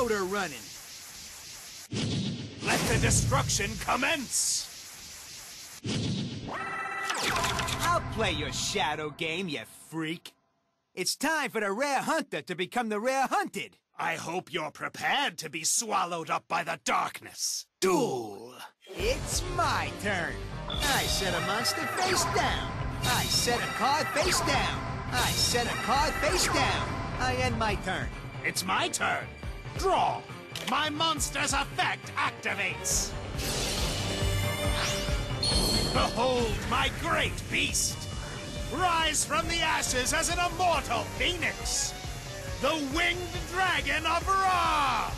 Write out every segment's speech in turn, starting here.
motor running. Let the destruction commence! I'll play your shadow game, you freak. It's time for the rare hunter to become the rare hunted. I hope you're prepared to be swallowed up by the darkness. Duel! It's my turn. I set a monster face down. I set a card face down. I set a card face down. I end my turn. It's my turn. Draw. My monster's effect activates. Behold my great beast. Rise from the ashes as an immortal phoenix. The winged dragon of Ra!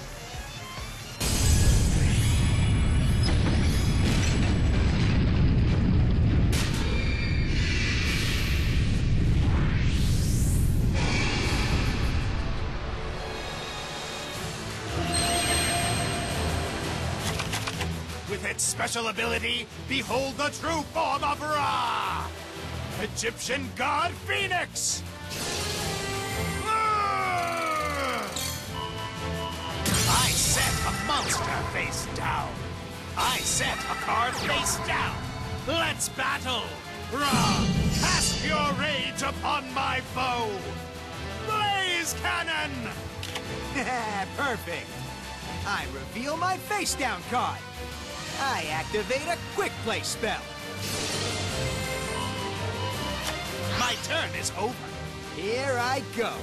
With its special ability, behold the true form of Ra! Egyptian god Phoenix! Ah! I set a monster face down. I set a card face down. Let's battle! Ra, cast your rage upon my foe! Blaze cannon! Perfect. I reveal my face down card. I activate a quick play spell. My turn is over. Here I go.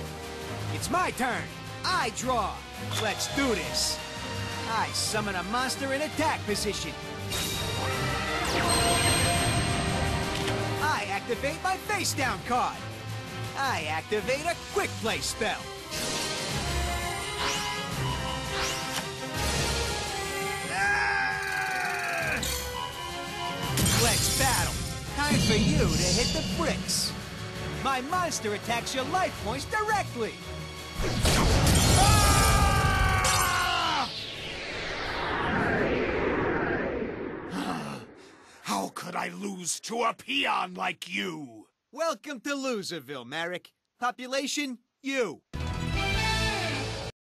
It's my turn. I draw. Let's do this. I summon a monster in attack position. I activate my face down card. I activate a quick play spell. Battle. Time for you to hit the bricks. My monster attacks your life points directly. Ah! How could I lose to a peon like you? Welcome to Loserville, Marik. Population, you.